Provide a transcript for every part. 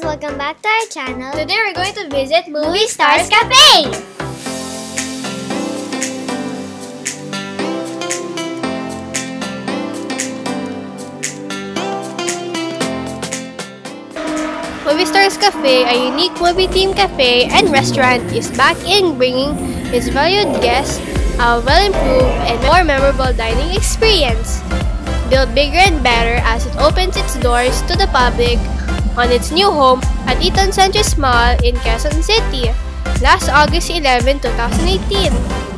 friends, welcome back to our channel. Today we're going to visit Movie Stars Cafe! Movie Stars Cafe, a unique movie-themed cafe and restaurant, is back in bringing its valued guests a well-improved and more memorable dining experience. Built bigger and better as it opens its doors to the public on its new home at Eton Centris Mall in Quezon City last August 11, 2018.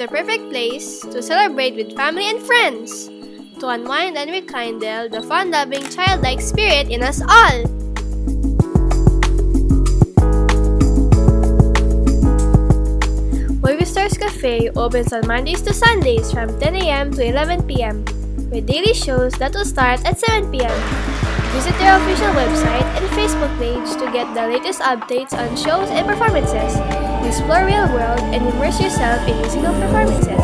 The perfect place to celebrate with family and friends, to unwind and rekindle the fun-loving childlike spirit in us all. Movie Stars Cafe opens on Mondays to Sundays from 10 a.m. to 11 p.m. with daily shows that will start at 7 p.m. Visit their official website and Facebook page to get the latest updates on shows and performances explore real world, and immerse yourself in musical performances.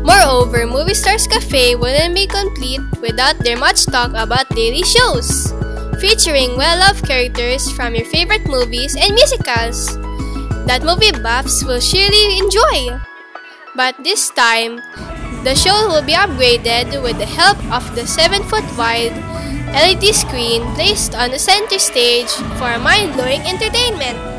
Moreover, Movie Stars Cafe wouldn't be complete without their much talk about daily shows featuring well-loved characters from your favorite movies and musicals that movie buffs will surely enjoy. But this time, the show will be upgraded with the help of the 7-foot wide LED screen placed on the center stage for mind-blowing entertainment.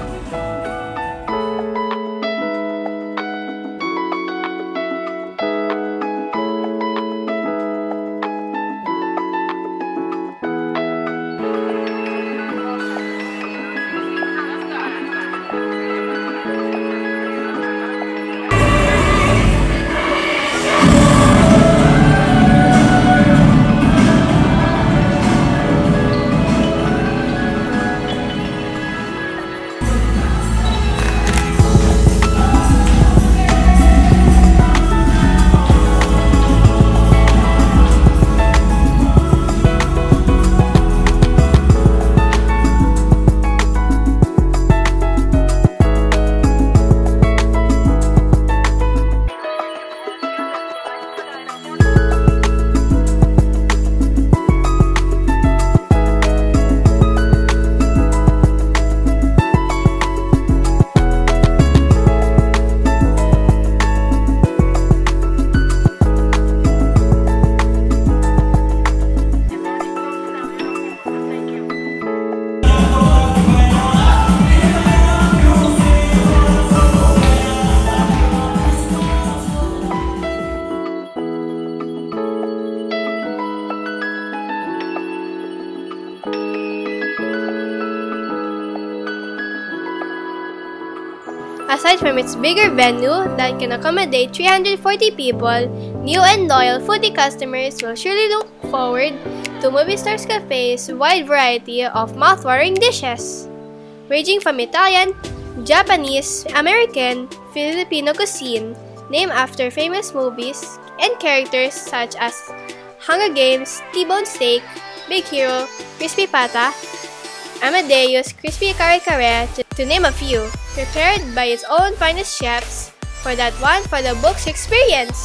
Aside from its bigger venue that can accommodate 340 people, new and loyal foodie customers will surely look forward to Movie Stars Cafe's wide variety of mouth-watering dishes, ranging from Italian, Japanese, American, Filipino cuisine, named after famous movies and characters such as Hunger Games, T-Bone Steak, Big Hero, Crispy Pata, Amadeus, Crispy Kare Kare, to, to name a few, prepared by its own finest chefs for that one for the books experience.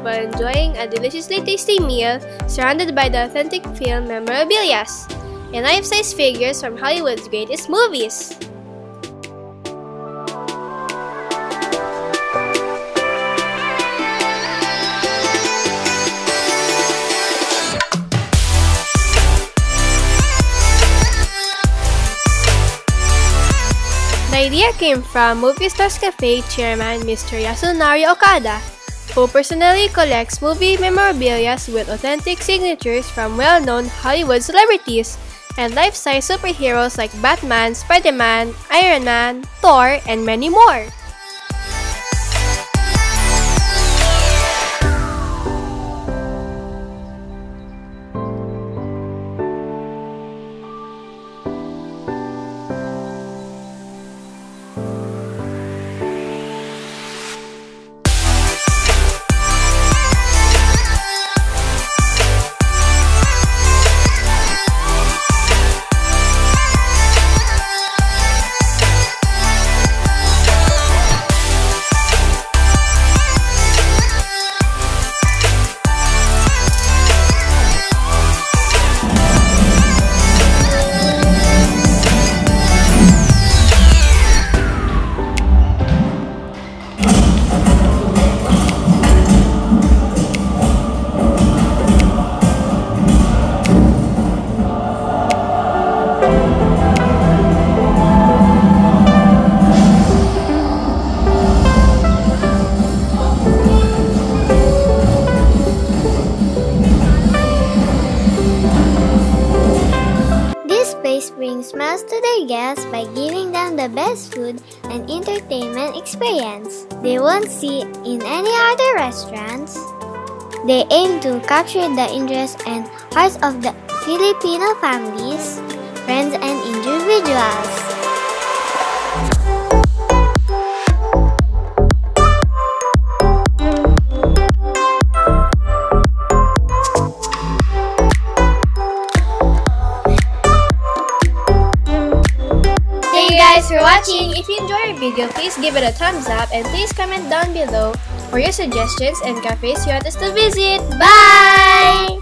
While enjoying a deliciously tasty meal surrounded by the authentic film memorabilia and life-size figures from Hollywood's greatest movies. The idea came from Movie Stars Cafe chairman Mr. Yasunari Okada, who personally collects movie memorabilia with authentic signatures from well-known Hollywood celebrities and life-size superheroes like Batman, Spider-Man, Iron Man, Thor, and many more. To their guests by giving them the best food and entertainment experience they won't see in any other restaurants. They aim to capture the interest and hearts of the Filipino families, friends, and individuals. Guys for watching. If you enjoyed our video, please give it a thumbs up and please comment down below for your suggestions and cafes you want us to visit. Bye!